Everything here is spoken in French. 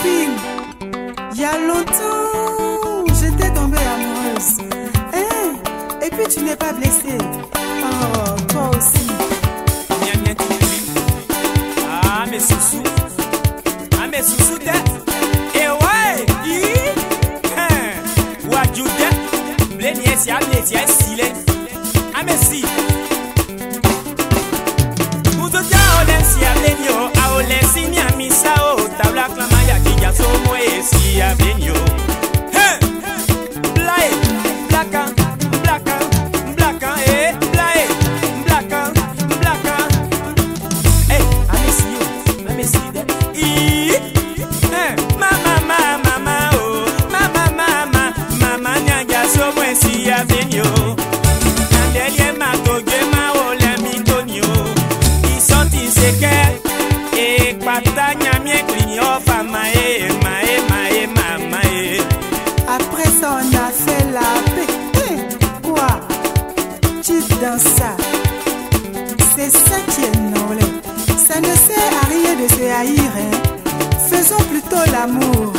copine. Il y a longtemps, j'étais tombée amoureuse. Hein? Et puis tu n'es pas blessée. Oh, toi aussi. Ah, mes sous Ah, mes sous Eh ouais, Hein? Wajoude. Mlenye siya, mlenye siya, pata nyamie klinyo fama e, ma e, ma e, mama e. Après ça, on a fait la paix. Quoi Tu danses ça. C'est ça qui est noble. Ça ne sert à rien de se haïr. Hein. Faisons plutôt l'amour.